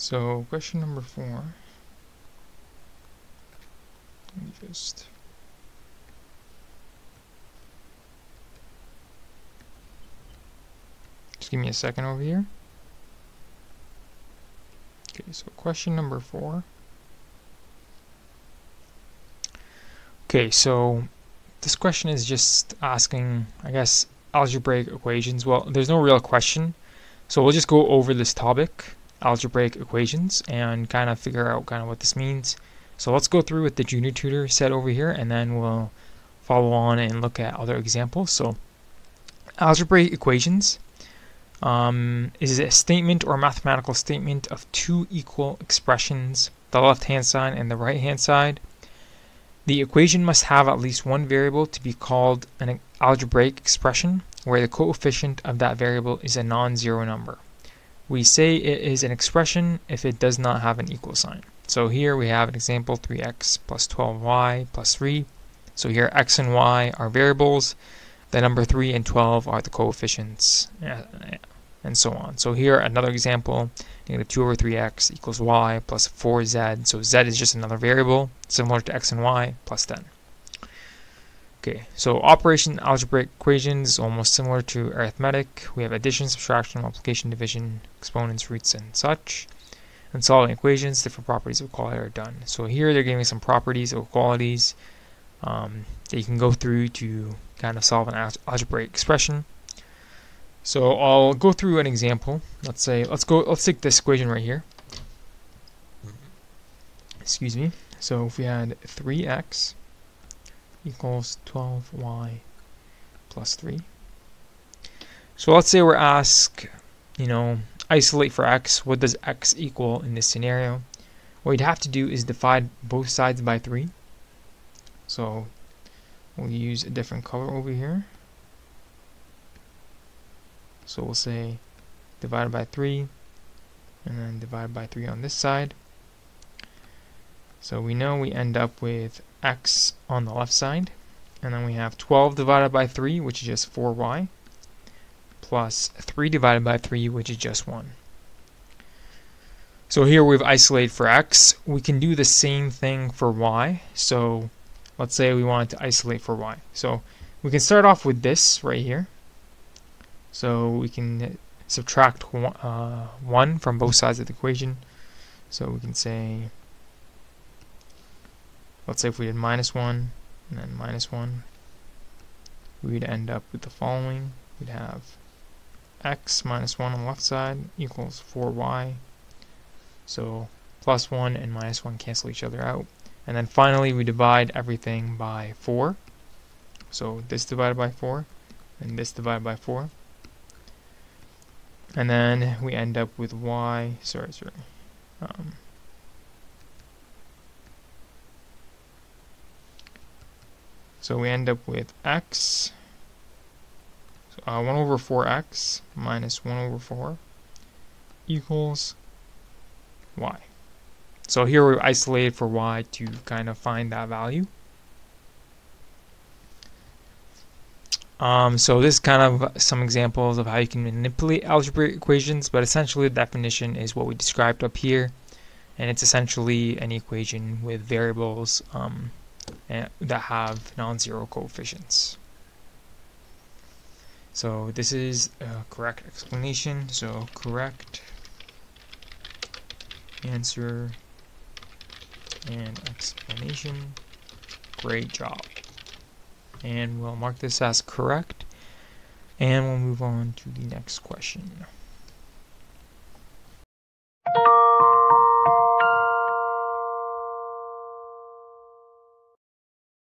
So question number four. Let me just just give me a second over here. Okay, so question number four. Okay, so this question is just asking, I guess, algebraic equations. Well, there's no real question, so we'll just go over this topic, algebraic equations, and kind of figure out kind of what this means. So let's go through with the junior tutor set over here, and then we'll follow on and look at other examples. So algebraic equations um, is a statement or mathematical statement of two equal expressions, the left hand side and the right hand side. The equation must have at least one variable to be called an algebraic expression, where the coefficient of that variable is a non-zero number. We say it is an expression if it does not have an equal sign. So here we have an example 3x plus 12y plus 3. So here x and y are variables. The number 3 and 12 are the coefficients and so on. So here another example, negative 2 over 3x equals y plus 4z. So z is just another variable similar to x and y plus 10. Okay, so operation algebraic equations is almost similar to arithmetic. We have addition, subtraction, multiplication, division, exponents, roots, and such. And solving equations, different properties of equality are done. So here they're giving some properties of equalities um, that you can go through to kind of solve an algebraic expression. So I'll go through an example. Let's say let's go let's take this equation right here. Excuse me. So if we had 3x equals 12y plus 3. So let's say we're asked, you know, isolate for x. What does x equal in this scenario? What you'd have to do is divide both sides by 3. So we'll use a different color over here. So we'll say divided by 3 and then divided by 3 on this side. So we know we end up with x on the left side and then we have 12 divided by 3 which is just 4y plus 3 divided by 3 which is just 1. So here we've isolated for x. We can do the same thing for y. So let's say we wanted to isolate for y. So we can start off with this right here. So we can subtract one, uh, 1 from both sides of the equation. So we can say, let's say if we did minus 1 and then minus 1, we'd end up with the following. We'd have x minus 1 on the left side equals 4y. So plus 1 and minus 1 cancel each other out. And then finally we divide everything by 4. So this divided by 4 and this divided by 4 and then we end up with y sorry sorry um, so we end up with x so, uh, 1 over 4x minus 1 over 4 equals y. So here we isolated for y to kind of find that value. Um, so this is kind of some examples of how you can manipulate algebraic equations, but essentially the definition is what we described up here, and it's essentially an equation with variables um, that have non-zero coefficients. So this is a correct explanation, so correct answer and explanation. Great job and we'll mark this as correct and we'll move on to the next question.